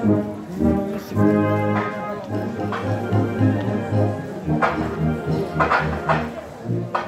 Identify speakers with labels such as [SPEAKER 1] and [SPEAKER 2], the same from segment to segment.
[SPEAKER 1] Thank you.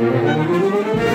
[SPEAKER 1] Música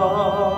[SPEAKER 1] Oh.